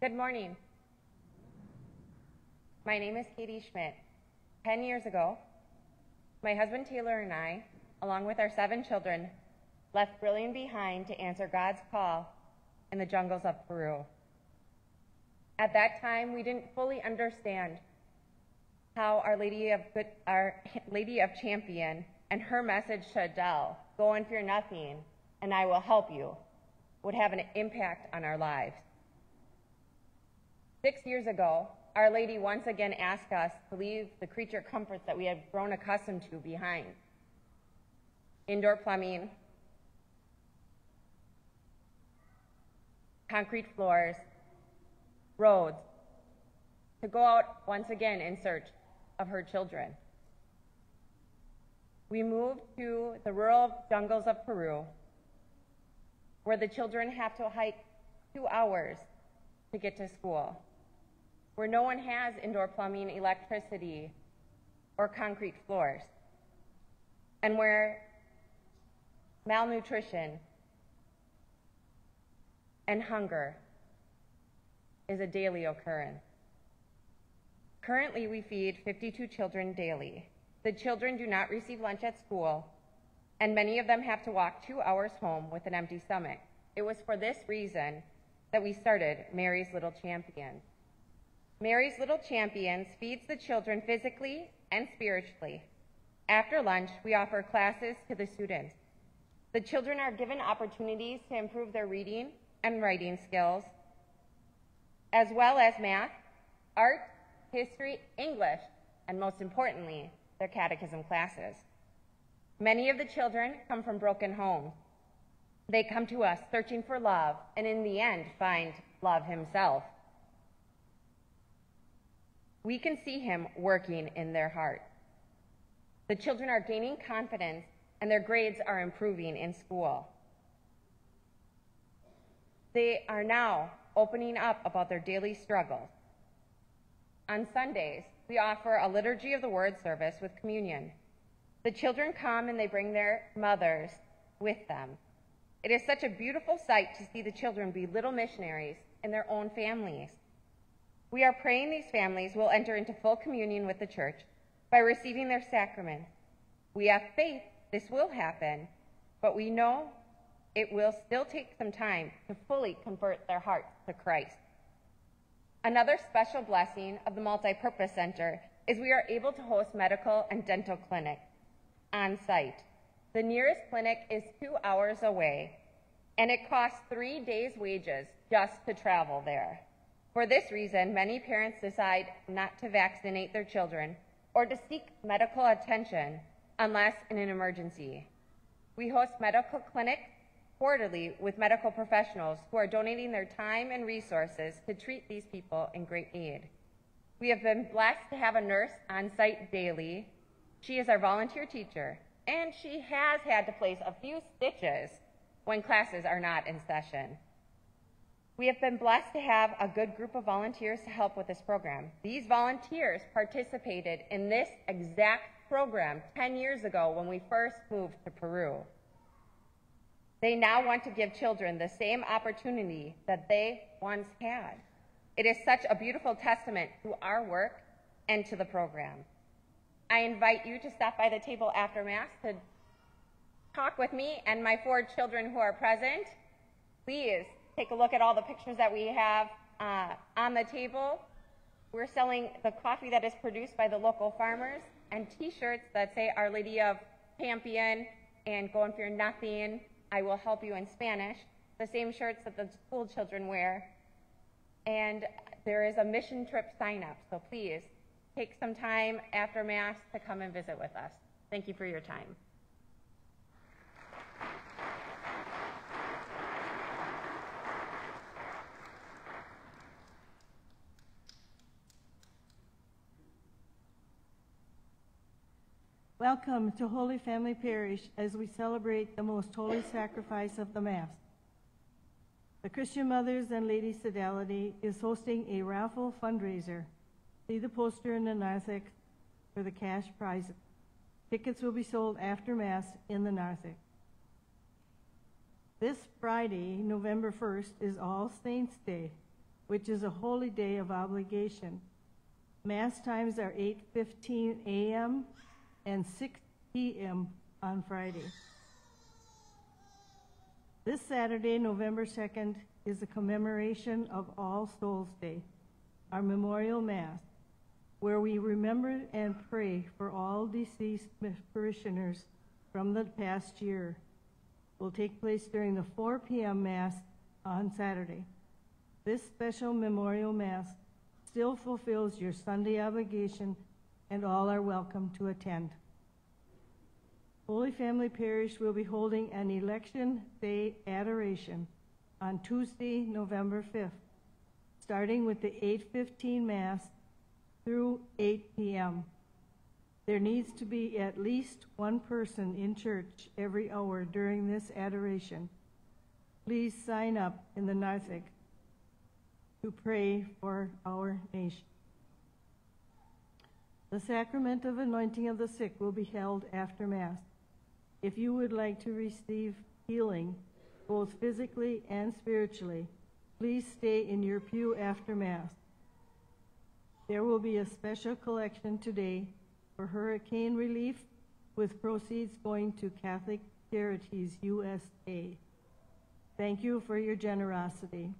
Good morning. My name is Katie Schmidt. Ten years ago, my husband Taylor and I, along with our seven children, left Brillion behind to answer God's call in the jungles of Peru. At that time, we didn't fully understand how Our Lady of Good, Our Lady of Champion and her message to Adele, "Go and fear nothing, and I will help you," would have an impact on our lives. Six years ago, Our Lady once again asked us to leave the creature comforts that we had grown accustomed to behind. Indoor plumbing, concrete floors, roads, to go out once again in search of her children. We moved to the rural jungles of Peru, where the children have to hike two hours to get to school, where no one has indoor plumbing, electricity, or concrete floors, and where malnutrition and hunger is a daily occurrence. Currently, we feed 52 children daily. The children do not receive lunch at school, and many of them have to walk two hours home with an empty stomach. It was for this reason that we started Mary's Little Champions. Mary's Little Champions feeds the children physically and spiritually. After lunch, we offer classes to the students. The children are given opportunities to improve their reading and writing skills, as well as math, art, history, English, and most importantly, their catechism classes. Many of the children come from broken homes. They come to us searching for love, and in the end, find love himself. We can see him working in their heart. The children are gaining confidence, and their grades are improving in school. They are now opening up about their daily struggles. On Sundays, we offer a Liturgy of the Word service with communion. The children come and they bring their mothers with them. It is such a beautiful sight to see the children be little missionaries in their own families. We are praying these families will enter into full communion with the church by receiving their sacrament. We have faith this will happen, but we know it will still take some time to fully convert their hearts to Christ. Another special blessing of the Multipurpose Center is we are able to host medical and dental clinics on site. The nearest clinic is two hours away, and it costs three days' wages just to travel there. For this reason, many parents decide not to vaccinate their children or to seek medical attention unless in an emergency. We host medical clinics quarterly with medical professionals who are donating their time and resources to treat these people in great need. We have been blessed to have a nurse on site daily. She is our volunteer teacher, and she has had to place a few stitches when classes are not in session. We have been blessed to have a good group of volunteers to help with this program. These volunteers participated in this exact program 10 years ago when we first moved to Peru. They now want to give children the same opportunity that they once had. It is such a beautiful testament to our work and to the program. I invite you to stop by the table after Mass to talk with me and my four children who are present. Please take a look at all the pictures that we have uh, on the table. We're selling the coffee that is produced by the local farmers and t-shirts that say Our Lady of Champion and Go and Fear Nothing I will help you in Spanish, the same shirts that the school children wear. And there is a mission trip sign up, so please take some time after Mass to come and visit with us. Thank you for your time. Welcome to Holy Family Parish as we celebrate the most holy sacrifice of the Mass. The Christian Mothers and Lady Fidelity is hosting a raffle fundraiser. See the poster in the narthex for the cash prize. Tickets will be sold after Mass in the narthex. This Friday, November 1st, is All Saints' Day. which is a holy day of obligation. Mass times are 8:15 a.m. and 6 p.m. on Friday. This Saturday, November 2nd, is a commemoration of All Souls Day, our memorial mass, where we remember and pray for all deceased parishioners from the past year. Will take place during the 4 p.m. Mass on Saturday. This special memorial Mass still fulfills your Sunday obligation, and all are welcome to attend. Holy Family Parish will be holding an Election Day Adoration on Tuesday, November 5th, starting with the 8:15 Mass through 8 p.m. There needs to be at least one person in church every hour during this adoration. Please sign up in the narthex to pray for our nation. The sacrament of anointing of the sick will be held after Mass. If you would like to receive healing, both physically and spiritually, please stay in your pew after Mass. There will be a special collection today for hurricane relief with proceeds going to Catholic Charities USA. Thank you for your generosity.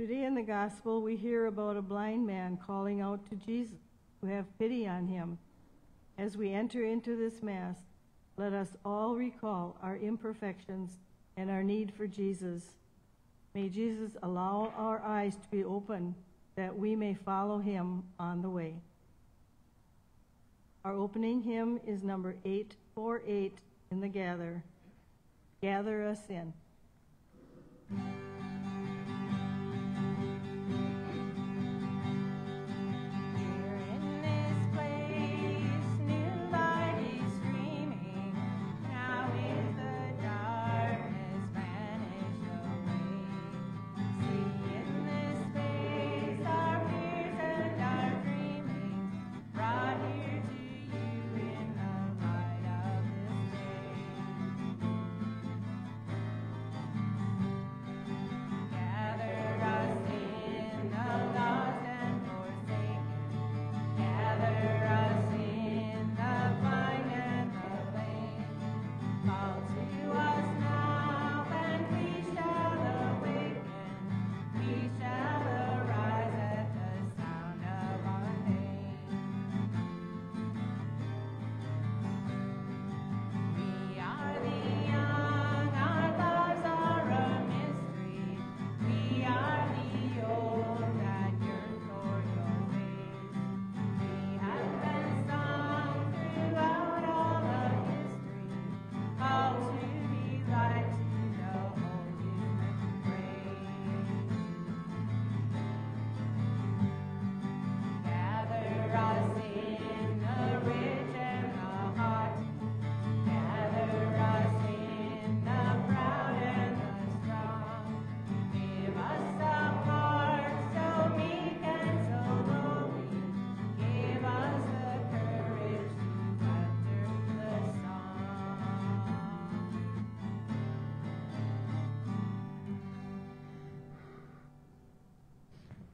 Today in the Gospel, we hear about a blind man calling out to Jesus to have pity on him. As we enter into this Mass, let us all recall our imperfections and our need for Jesus. May Jesus allow our eyes to be open that we may follow him on the way. Our opening hymn is number 848 in the Gather. Gather us in.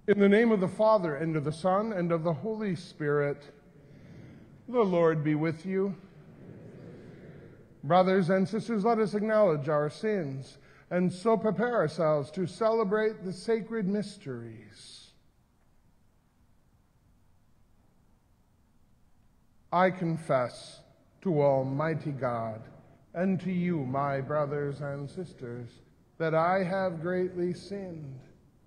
In the name of the Father, and of the Son, and of the Holy Spirit, the Lord be with you. Brothers and sisters, let us acknowledge our sins and so prepare ourselves to celebrate the sacred mysteries. I confess to Almighty God and to you, my brothers and sisters, that I have greatly sinned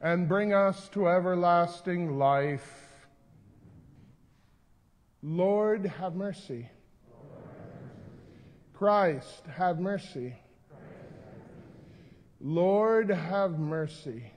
and bring us to everlasting life. Lord, have mercy. Christ, have mercy. Lord, have mercy.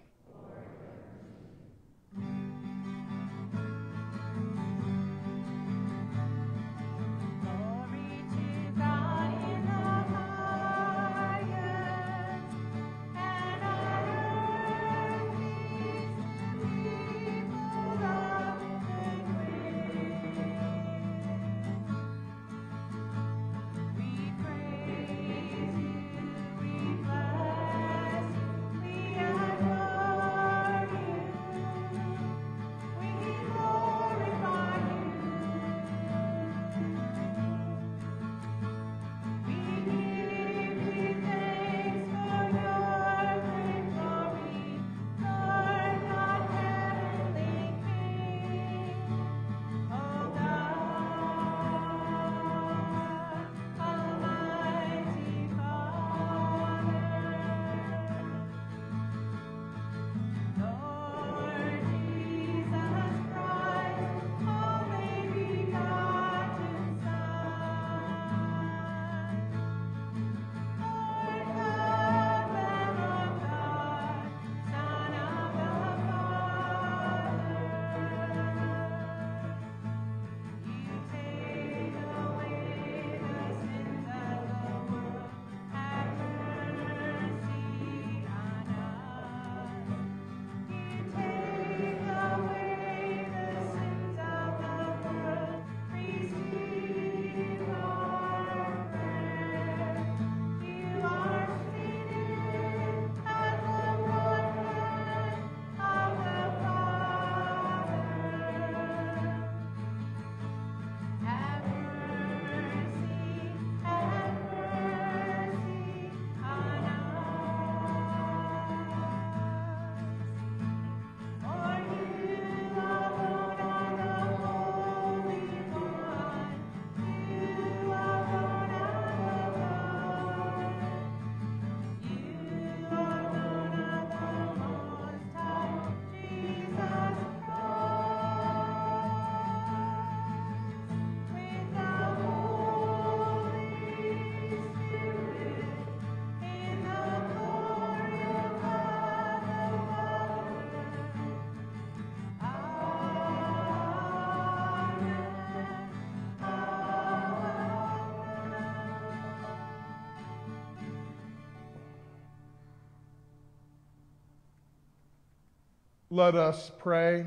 Let us pray.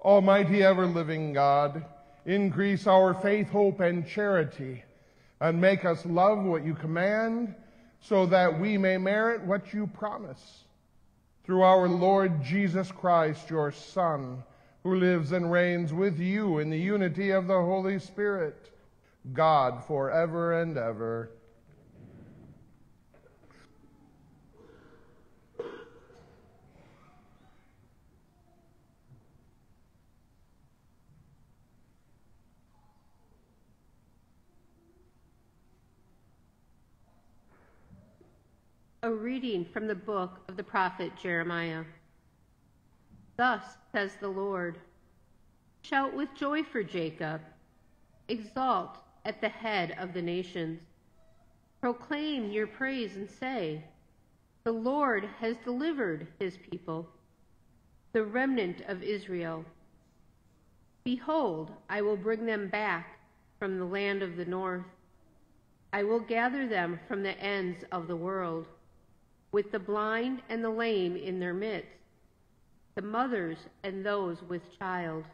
Almighty ever living God, increase our faith, hope, and charity, and make us love what you command, so that we may merit what you promise. Through our Lord Jesus Christ, your Son, who lives and reigns with you in the unity of the Holy Spirit, God forever and ever. A reading from the book of the prophet Jeremiah. Thus says the Lord Shout with joy for Jacob, exalt at the head of the nations. Proclaim your praise and say, The Lord has delivered his people, the remnant of Israel. Behold, I will bring them back from the land of the north. I will gather them from the ends of the world with the blind and the lame in their midst, the mothers and those with child.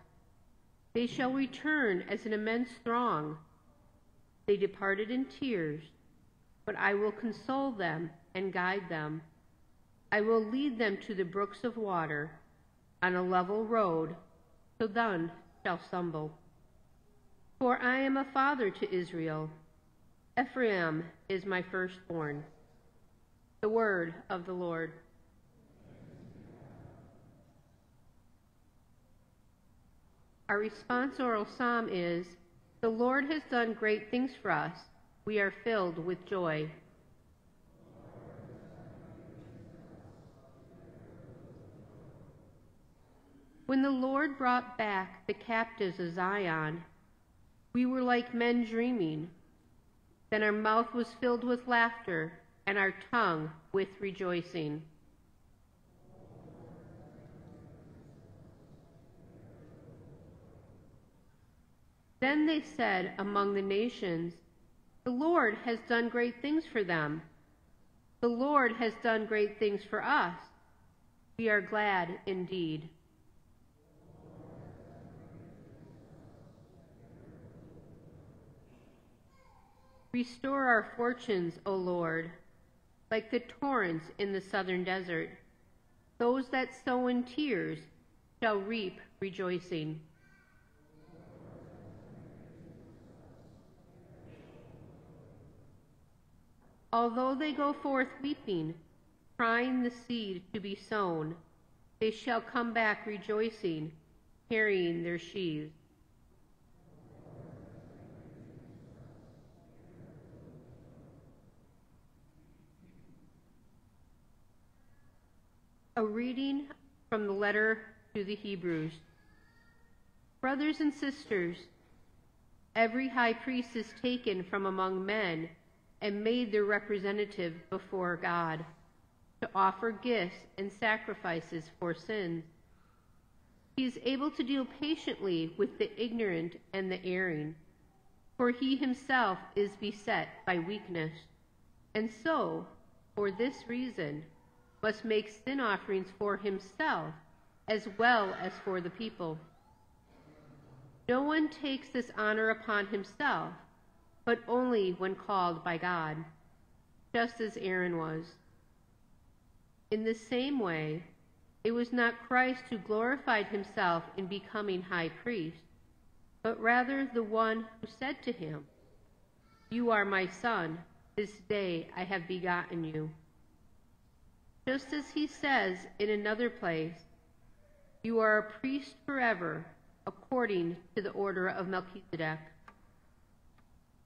They shall return as an immense throng. They departed in tears, but I will console them and guide them. I will lead them to the brooks of water on a level road, so none shall stumble. For I am a father to Israel. Ephraim is my firstborn. The word of the Lord. Our responsorial psalm is The Lord has done great things for us. We are filled with joy. When the Lord brought back the captives of Zion, we were like men dreaming. Then our mouth was filled with laughter and our tongue with rejoicing. Then they said among the nations, The Lord has done great things for them. The Lord has done great things for us. We are glad indeed. Restore our fortunes, O Lord like the torrents in the southern desert. Those that sow in tears shall reap rejoicing. Although they go forth weeping, crying the seed to be sown, they shall come back rejoicing, carrying their sheaves. A reading from the letter to the Hebrews. Brothers and sisters, every high priest is taken from among men and made their representative before God to offer gifts and sacrifices for sins. He is able to deal patiently with the ignorant and the erring, for he himself is beset by weakness. And so, for this reason, must make sin offerings for himself as well as for the people. No one takes this honor upon himself, but only when called by God, just as Aaron was. In the same way, it was not Christ who glorified himself in becoming high priest, but rather the one who said to him, You are my son, this day I have begotten you. Just as he says in another place, You are a priest forever, according to the order of Melchizedek.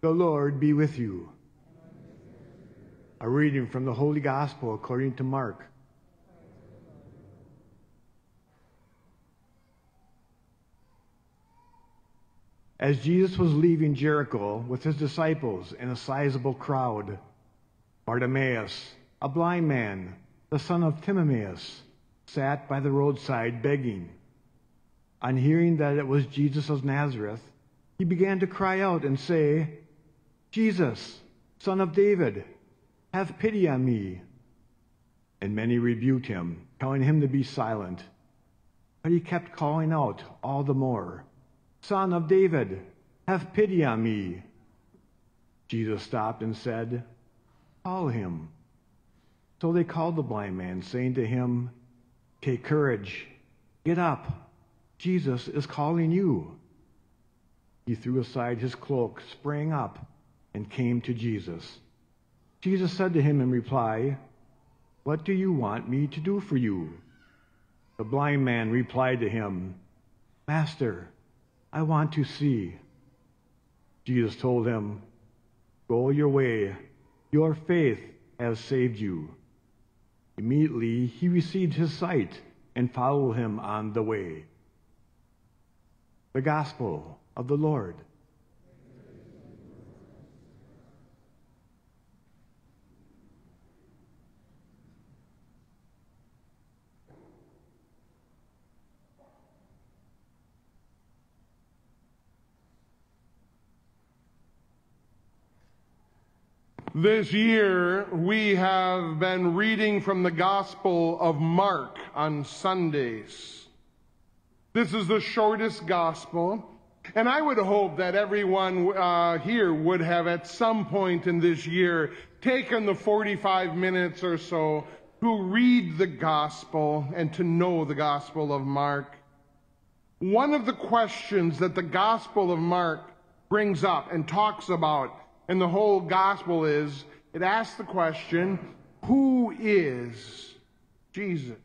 The Lord be with you. A reading from the Holy Gospel according to Mark. As Jesus was leaving Jericho with his disciples and a sizable crowd, Bartimaeus, a blind man, the son of Timaeus, sat by the roadside begging. On hearing that it was Jesus of Nazareth, he began to cry out and say, Jesus, son of David, have pity on me. And many rebuked him, telling him to be silent. But he kept calling out all the more, Son of David, have pity on me. Jesus stopped and said, Call him. So they called the blind man, saying to him, Take courage, get up. Jesus is calling you. He threw aside his cloak, sprang up, and came to Jesus. Jesus said to him in reply, What do you want me to do for you? The blind man replied to him, Master, I want to see. Jesus told him, Go your way, your faith has saved you. Immediately he received his sight and followed him on the way. The Gospel of the Lord. This year, we have been reading from the Gospel of Mark on Sundays. This is the shortest Gospel, and I would hope that everyone uh, here would have at some point in this year taken the 45 minutes or so to read the Gospel and to know the Gospel of Mark. One of the questions that the Gospel of Mark brings up and talks about and the whole gospel is it asks the question who is Jesus?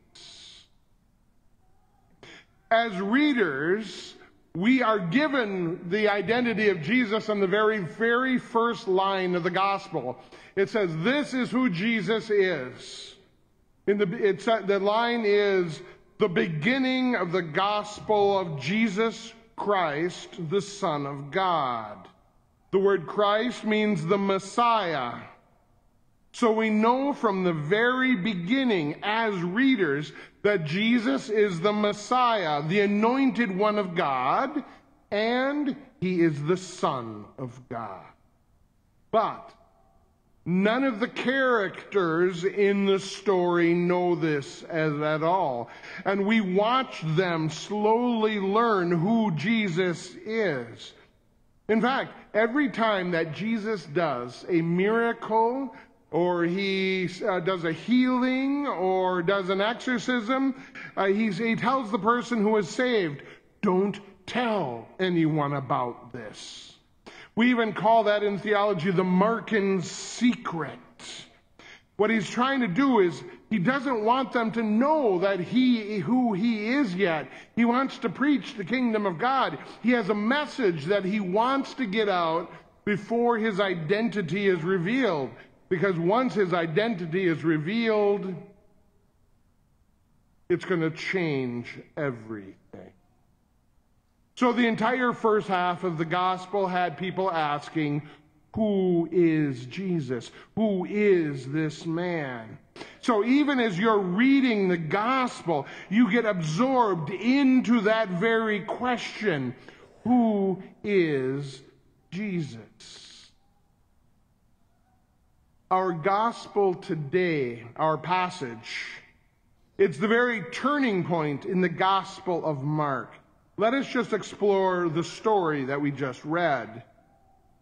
As readers, we are given the identity of Jesus in the very, very first line of the gospel. It says, This is who Jesus is. In the, it's, the line is the beginning of the gospel of Jesus Christ, the Son of God. The word Christ means the Messiah. So we know from the very beginning as readers that Jesus is the Messiah, the anointed one of God, and he is the Son of God. But none of the characters in the story know this as at all. And we watch them slowly learn who Jesus is. In fact, every time that Jesus does a miracle or he uh, does a healing or does an exorcism, uh, he tells the person who is saved, don't tell anyone about this. We even call that in theology the Markan secret. What he's trying to do is he doesn't want them to know that he who he is yet. He wants to preach the kingdom of God. He has a message that he wants to get out before his identity is revealed. Because once his identity is revealed, it's going to change everything. So the entire first half of the gospel had people asking, who is Jesus? Who is this man? So even as you're reading the gospel, you get absorbed into that very question Who is Jesus? Our gospel today, our passage, it's the very turning point in the gospel of Mark. Let us just explore the story that we just read.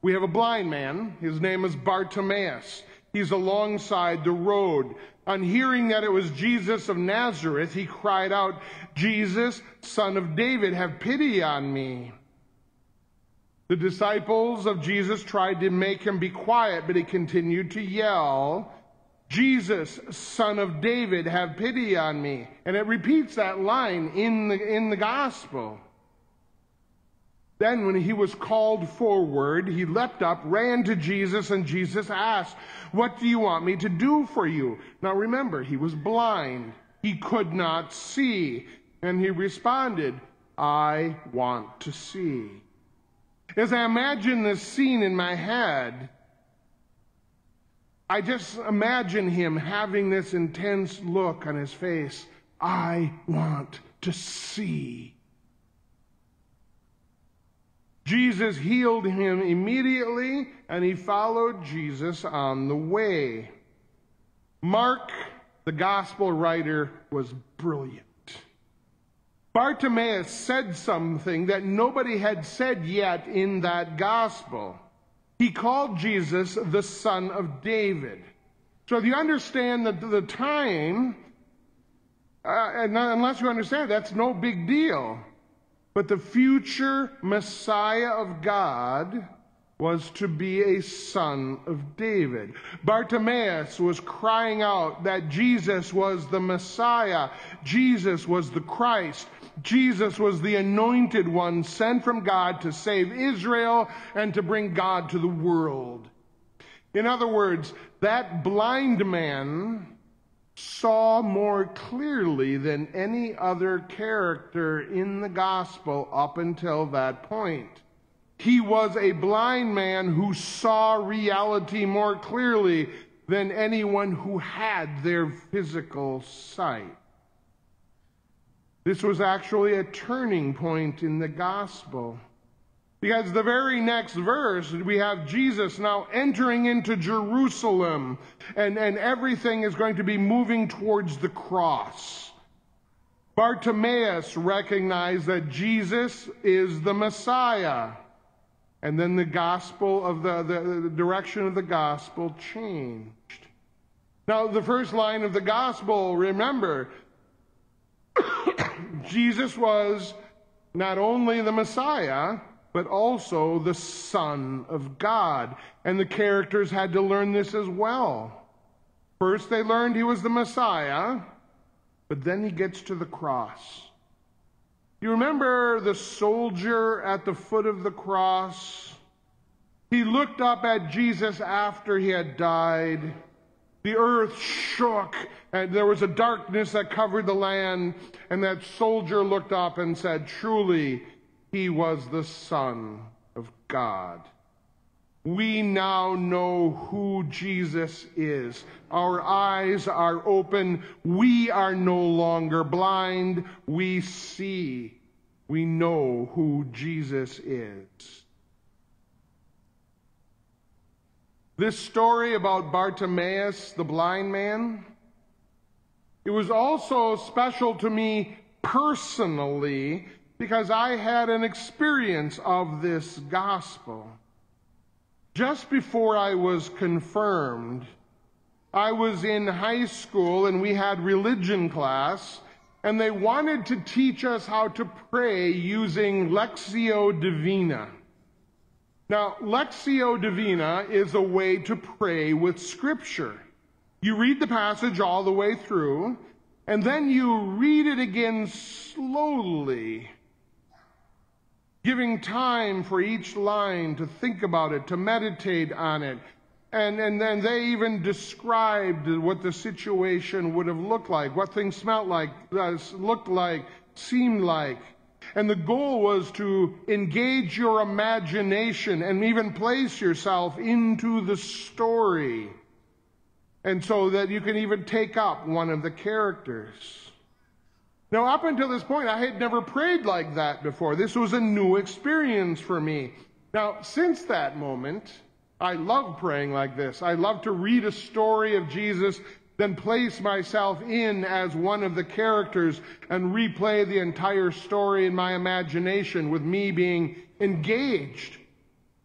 We have a blind man. His name is Bartimaeus. He's alongside the road. On hearing that it was Jesus of Nazareth, he cried out, Jesus, son of David, have pity on me. The disciples of Jesus tried to make him be quiet, but he continued to yell, Jesus, son of David, have pity on me. And it repeats that line in the, in the gospel. Then, when he was called forward, he leapt up, ran to Jesus, and Jesus asked, What do you want me to do for you? Now remember, he was blind. He could not see. And he responded, I want to see. As I imagine this scene in my head, I just imagine him having this intense look on his face. I want to see. Jesus healed him immediately, and he followed Jesus on the way. Mark, the gospel writer, was brilliant. Bartimaeus said something that nobody had said yet in that gospel. He called Jesus the son of David. So if you understand that the time, uh, unless you understand, that's no big deal. But the future Messiah of God was to be a son of David. Bartimaeus was crying out that Jesus was the Messiah. Jesus was the Christ. Jesus was the anointed one sent from God to save Israel and to bring God to the world. In other words, that blind man saw more clearly than any other character in the gospel up until that point. He was a blind man who saw reality more clearly than anyone who had their physical sight. This was actually a turning point in the gospel. Because the very next verse, we have Jesus now entering into Jerusalem, and, and everything is going to be moving towards the cross. Bartimaeus recognized that Jesus is the Messiah. And then the gospel of the, the, the direction of the gospel changed. Now, the first line of the gospel, remember, Jesus was not only the Messiah, but also the Son of God. And the characters had to learn this as well. First, they learned he was the Messiah, but then he gets to the cross. You remember the soldier at the foot of the cross? He looked up at Jesus after he had died the earth shook, and there was a darkness that covered the land. And that soldier looked up and said, Truly, he was the Son of God. We now know who Jesus is. Our eyes are open. We are no longer blind. We see. We know who Jesus is. This story about Bartimaeus, the blind man, it was also special to me personally because I had an experience of this gospel. Just before I was confirmed, I was in high school and we had religion class, and they wanted to teach us how to pray using Lectio Divina. Now, Lectio Divina is a way to pray with Scripture. You read the passage all the way through, and then you read it again slowly, giving time for each line to think about it, to meditate on it. And, and then they even described what the situation would have looked like, what things smelled like, uh, looked like, seemed like. And the goal was to engage your imagination and even place yourself into the story. And so that you can even take up one of the characters. Now, up until this point, I had never prayed like that before. This was a new experience for me. Now, since that moment, I love praying like this. I love to read a story of Jesus then place myself in as one of the characters and replay the entire story in my imagination with me being engaged.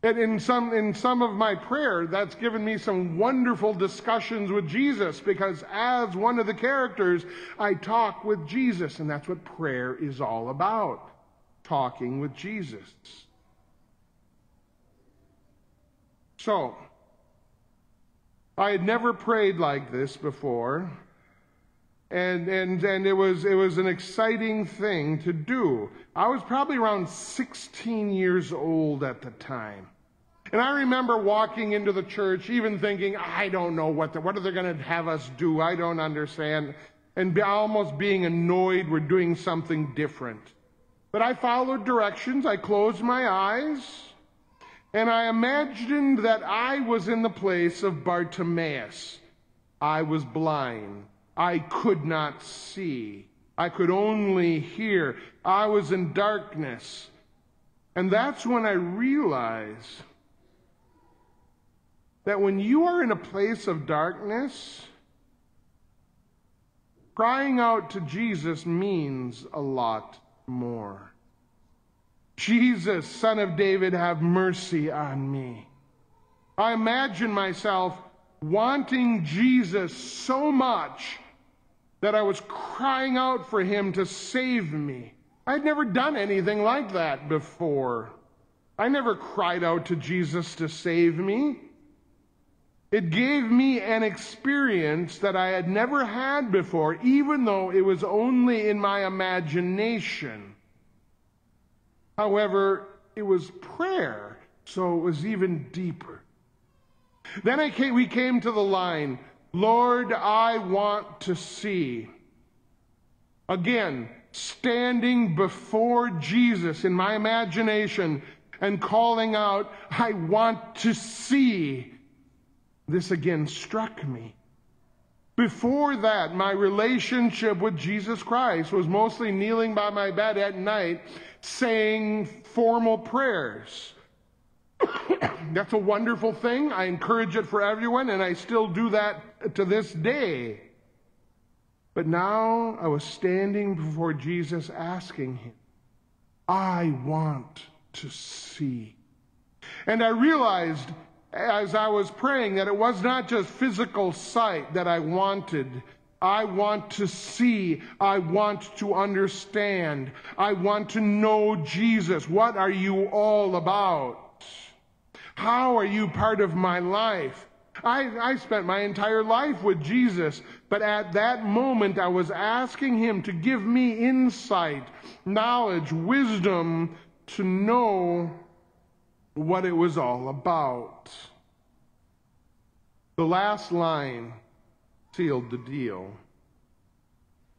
And in some, in some of my prayer, that's given me some wonderful discussions with Jesus because as one of the characters, I talk with Jesus, and that's what prayer is all about. Talking with Jesus. So, I had never prayed like this before. And, and, and it, was, it was an exciting thing to do. I was probably around 16 years old at the time. And I remember walking into the church, even thinking, I don't know what, the, what are they going to have us do? I don't understand. And be, almost being annoyed we're doing something different. But I followed directions. I closed my eyes. And I imagined that I was in the place of Bartimaeus. I was blind. I could not see. I could only hear. I was in darkness. And that's when I realized that when you are in a place of darkness, crying out to Jesus means a lot more. Jesus, Son of David, have mercy on me. I imagine myself wanting Jesus so much that I was crying out for him to save me. I'd never done anything like that before. I never cried out to Jesus to save me. It gave me an experience that I had never had before, even though it was only in my imagination. However, it was prayer, so it was even deeper. Then I came, we came to the line, Lord, I want to see. Again, standing before Jesus in my imagination and calling out, I want to see this again struck me. Before that, my relationship with Jesus Christ was mostly kneeling by my bed at night saying formal prayers. That's a wonderful thing. I encourage it for everyone, and I still do that to this day. But now I was standing before Jesus asking him, I want to see. And I realized as I was praying that it was not just physical sight that I wanted. I want to see. I want to understand. I want to know Jesus. What are you all about? How are you part of my life? I, I spent my entire life with Jesus, but at that moment I was asking Him to give me insight, knowledge, wisdom to know what it was all about. The last line sealed the deal.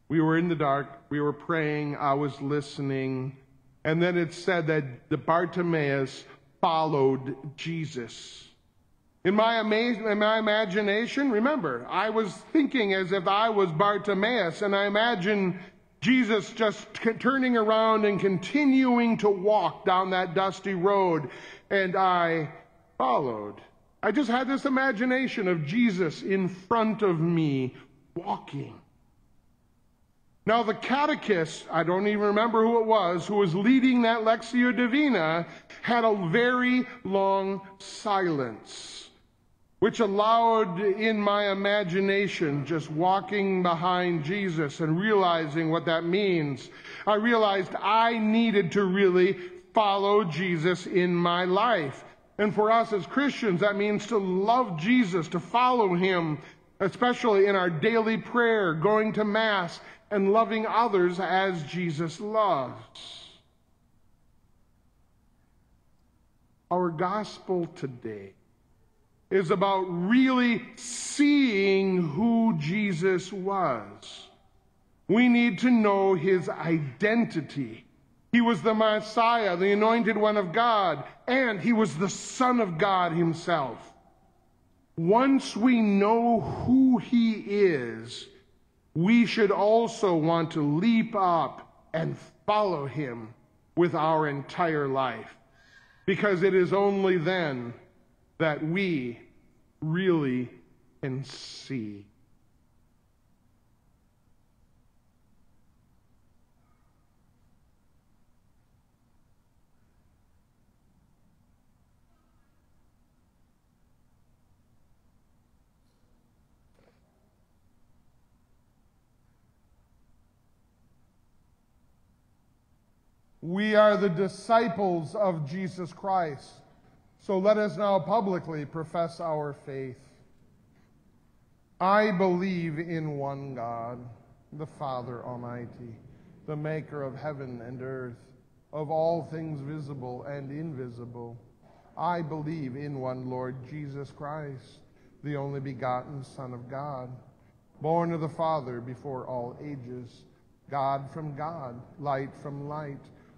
We were in the dark, we were praying, I was listening, and then it said that the Bartimaeus followed Jesus. In my, in my imagination, remember, I was thinking as if I was Bartimaeus, and I imagine Jesus just turning around and continuing to walk down that dusty road and I followed. I just had this imagination of Jesus in front of me walking. Now, the catechist, I don't even remember who it was, who was leading that Lectio Divina, had a very long silence, which allowed in my imagination just walking behind Jesus and realizing what that means. I realized I needed to really follow Jesus in my life. And for us as Christians, that means to love Jesus, to follow him, especially in our daily prayer, going to Mass, and loving others as Jesus loves. Our gospel today is about really seeing who Jesus was. We need to know his identity. He was the Messiah, the anointed one of God, and he was the Son of God himself. Once we know who he is, we should also want to leap up and follow him with our entire life. Because it is only then that we really can see. We are the disciples of Jesus Christ. So let us now publicly profess our faith. I believe in one God, the Father Almighty, the maker of heaven and earth, of all things visible and invisible. I believe in one Lord Jesus Christ, the only begotten Son of God, born of the Father before all ages, God from God, light from light,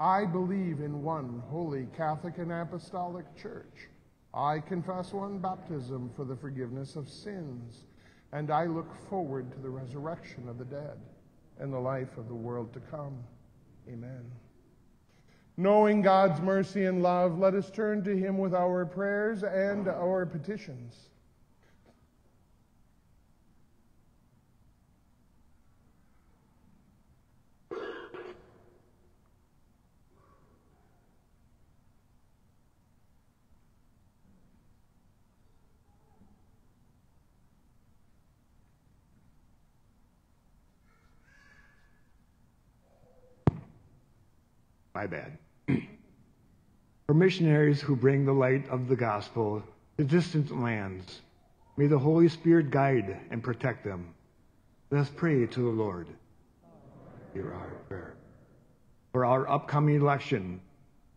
I believe in one holy Catholic and Apostolic Church. I confess one baptism for the forgiveness of sins and I look forward to the resurrection of the dead and the life of the world to come. Amen. Knowing God's mercy and love, let us turn to Him with our prayers and our petitions. My bad. For missionaries who bring the light of the gospel to distant lands, may the Holy Spirit guide and protect them. Let us pray to the Lord. Hear our prayer. For our upcoming election,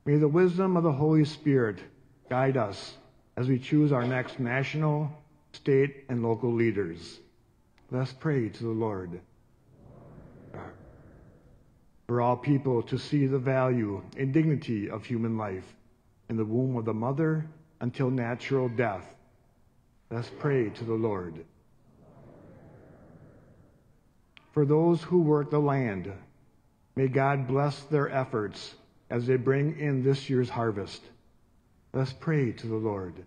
may the wisdom of the Holy Spirit guide us as we choose our next national, state, and local leaders. Let us pray to the Lord for all people to see the value and dignity of human life in the womb of the mother until natural death. Let's pray to the Lord. For those who work the land, may God bless their efforts as they bring in this year's harvest. Let's pray to the Lord.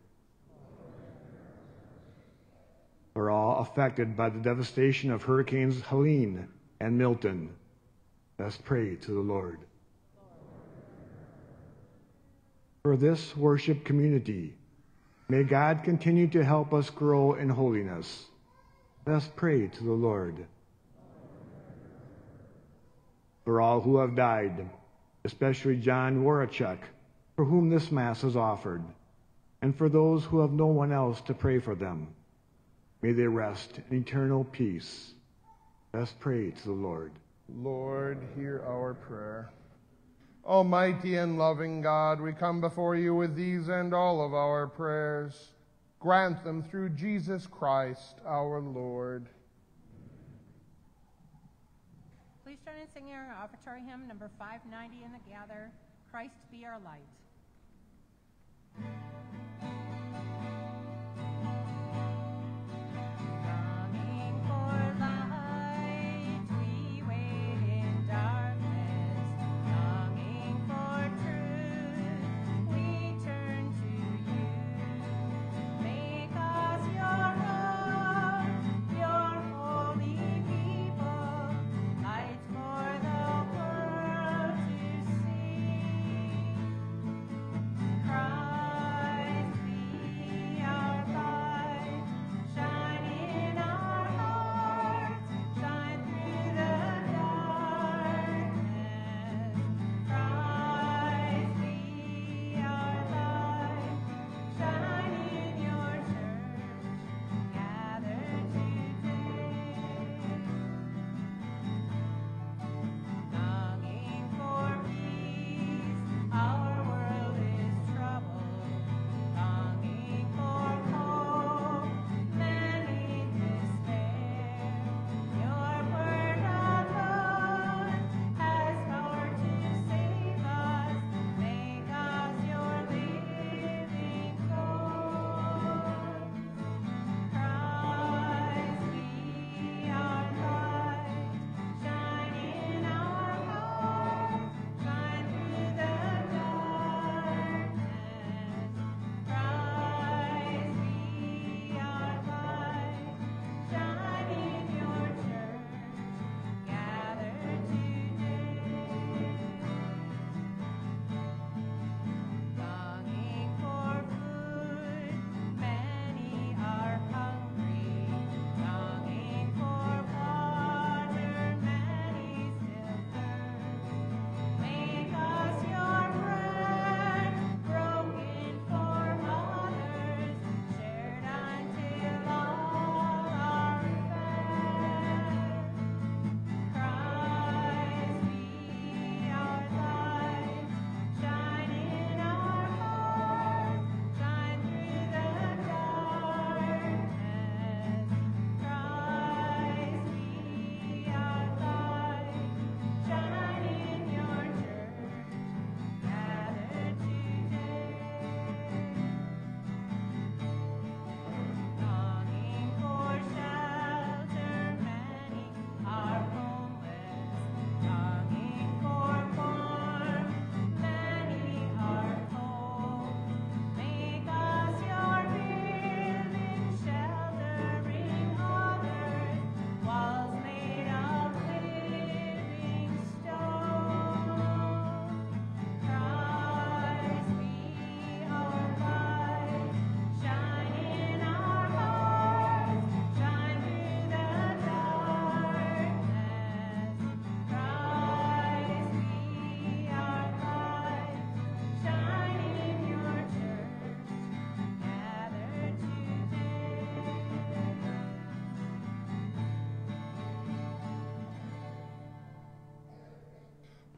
For all affected by the devastation of Hurricanes Helene and Milton, Let's pray to the Lord. For this worship community, may God continue to help us grow in holiness. Let's pray to the Lord. For all who have died, especially John Warachek, for whom this Mass is offered, and for those who have no one else to pray for them, may they rest in eternal peace. Let's pray to the Lord. Lord, hear our prayer. Almighty and loving God, we come before you with these and all of our prayers. Grant them through Jesus Christ our Lord. Please join in singing our offertory hymn number 590 in the gather, Christ be our light.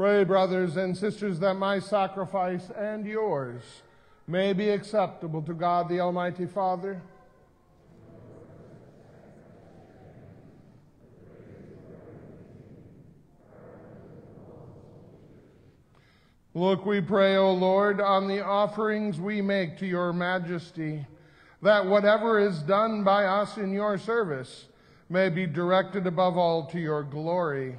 Pray, brothers and sisters, that my sacrifice and yours may be acceptable to God the Almighty Father. Look, we pray, O Lord, on the offerings we make to your majesty, that whatever is done by us in your service may be directed above all to your glory.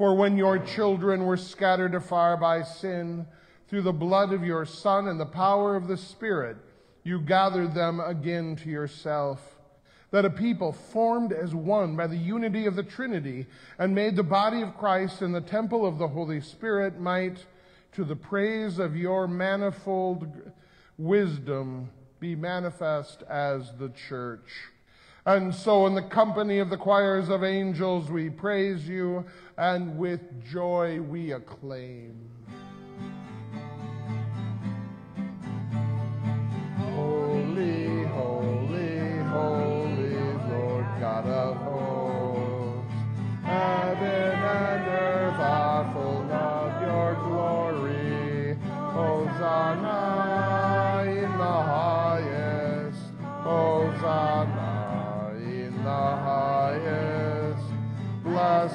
For when your children were scattered afar by sin, through the blood of your Son and the power of the Spirit, you gathered them again to yourself. That a people formed as one by the unity of the Trinity and made the body of Christ in the temple of the Holy Spirit might, to the praise of your manifold wisdom, be manifest as the church. And so, in the company of the choirs of angels, we praise you, and with joy we acclaim.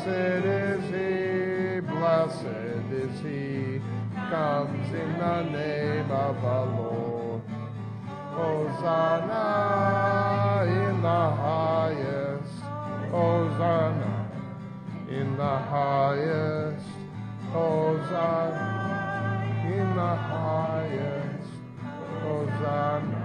Blessed is he, blessed is he, comes in the name of the Lord. Hosanna in the highest. Hosanna in the highest. Hosanna in the highest. Hosanna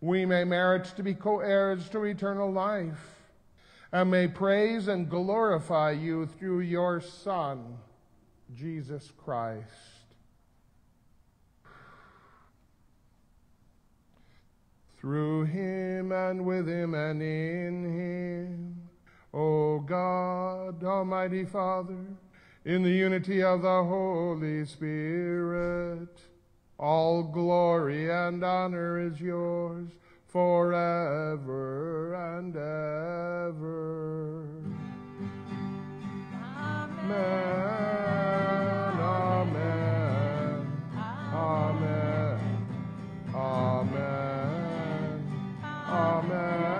we may merit to be co heirs to eternal life and may praise and glorify you through your Son, Jesus Christ. Through him and with him and in him, O God, Almighty Father, in the unity of the Holy Spirit, all glory and honor is yours forever and ever. Amen. Amen. Amen. Amen. Amen.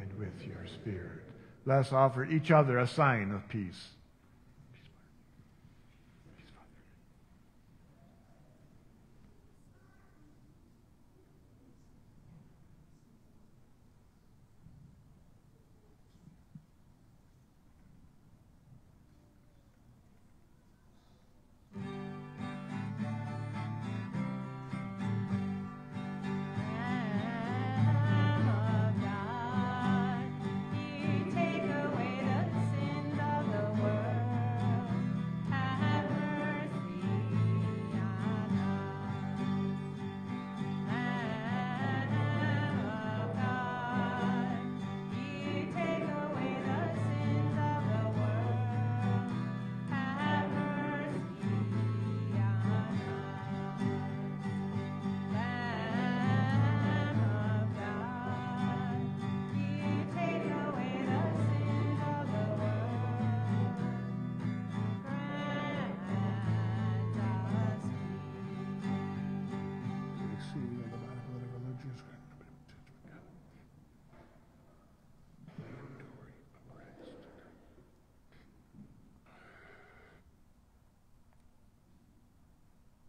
And with your spirit. Let us offer each other a sign of peace.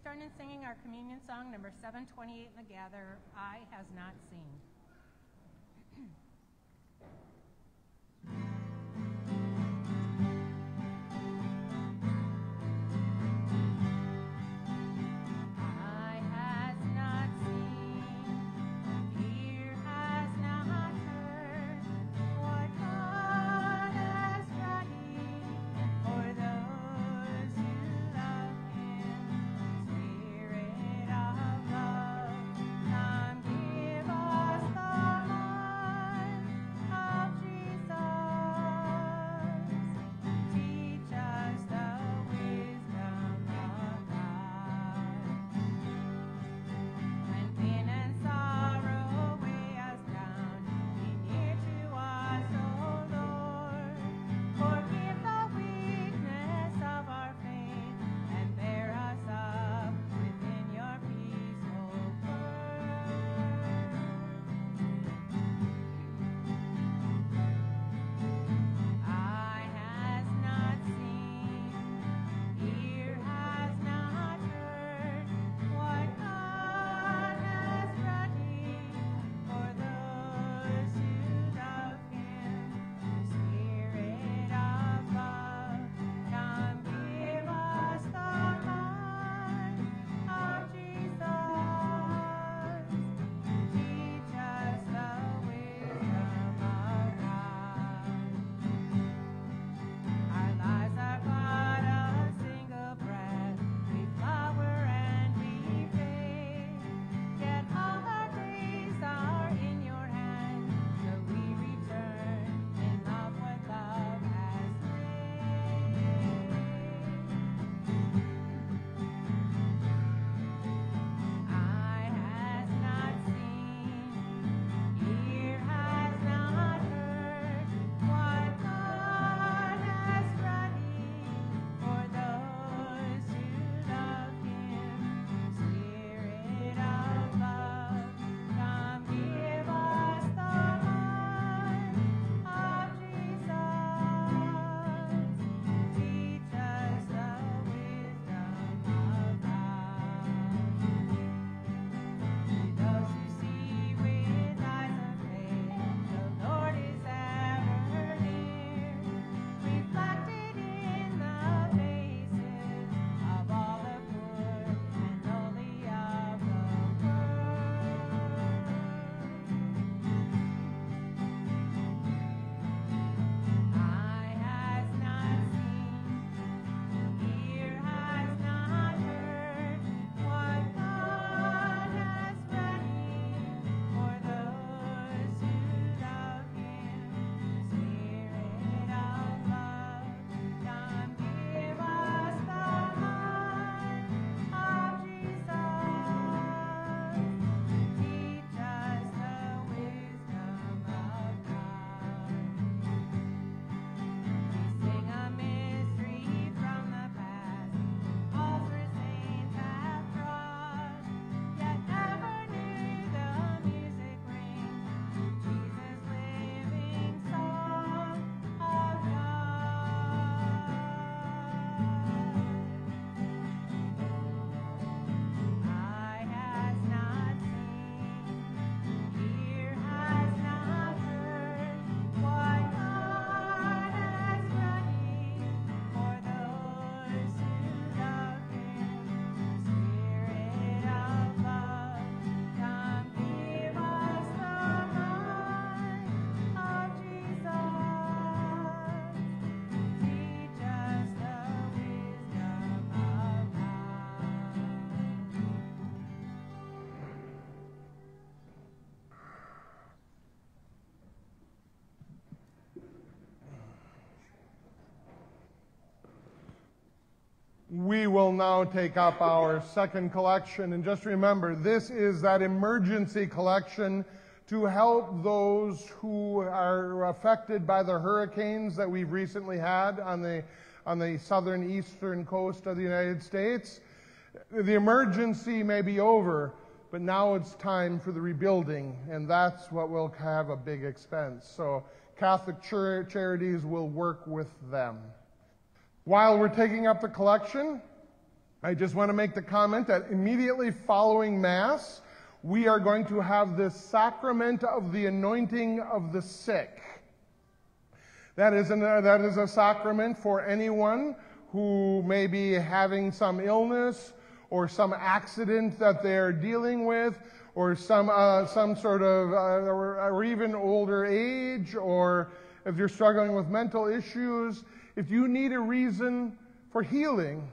starting singing our communion song, number 728 in the Gather Eye Has Not Seen. We will now take up our second collection. And just remember, this is that emergency collection to help those who are affected by the hurricanes that we've recently had on the, on the southern eastern coast of the United States. The emergency may be over, but now it's time for the rebuilding, and that's what will have a big expense. So Catholic Charities will work with them. While we're taking up the collection, I just want to make the comment that immediately following Mass, we are going to have the sacrament of the anointing of the sick. That is, an, uh, that is a sacrament for anyone who may be having some illness or some accident that they're dealing with or some, uh, some sort of, uh, or, or even older age or if you're struggling with mental issues. If you need a reason for healing,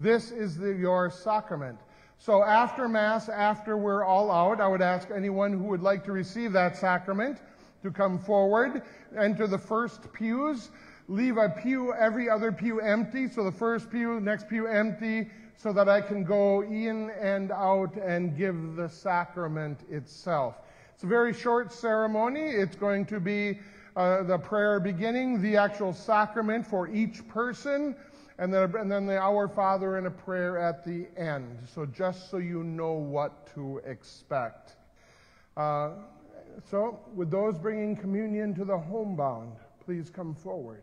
this is the, your sacrament. So after Mass, after we're all out, I would ask anyone who would like to receive that sacrament to come forward, enter the first pews, leave a pew, every other pew empty, so the first pew, next pew empty, so that I can go in and out and give the sacrament itself. It's a very short ceremony. It's going to be uh, the prayer beginning, the actual sacrament for each person, and then, and then the Our Father and a prayer at the end. So just so you know what to expect. Uh, so, with those bringing communion to the homebound, please come forward.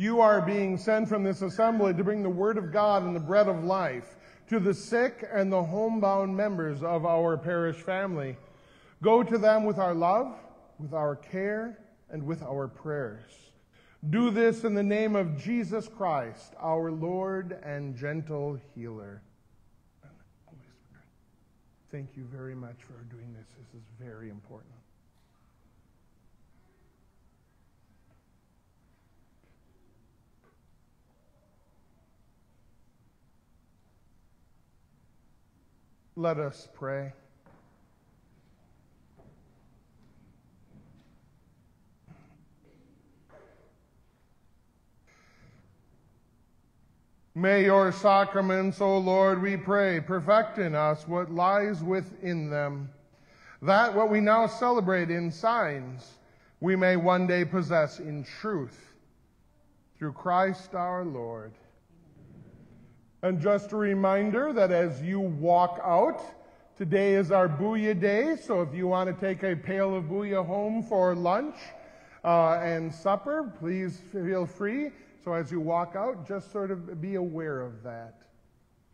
You are being sent from this assembly to bring the word of God and the bread of life to the sick and the homebound members of our parish family. Go to them with our love, with our care, and with our prayers. Do this in the name of Jesus Christ, our Lord and gentle healer. Thank you very much for doing this. This is very important. Let us pray. May your sacraments, O Lord, we pray, perfect in us what lies within them, that what we now celebrate in signs, we may one day possess in truth. Through Christ our Lord. And just a reminder that as you walk out, today is our booyah day, so if you want to take a pail of booyah home for lunch uh, and supper, please feel free. So as you walk out, just sort of be aware of that.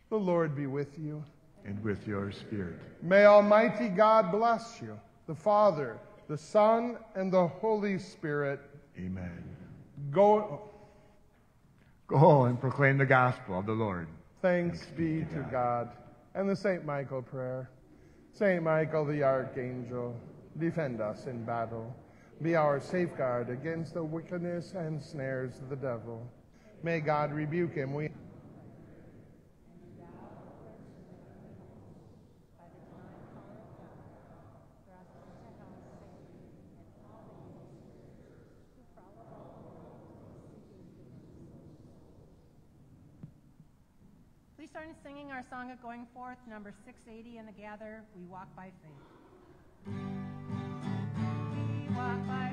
The Lord be with you. And with your spirit. May Almighty God bless you, the Father, the Son, and the Holy Spirit. Amen. Go. Go and proclaim the gospel of the Lord. Thanks be to God. And the St. Michael prayer. St. Michael the Archangel, defend us in battle. Be our safeguard against the wickedness and snares of the devil. May God rebuke him. We Please join us singing our song of going forth, number 680 in the gather, We Walk by Faith. We walk by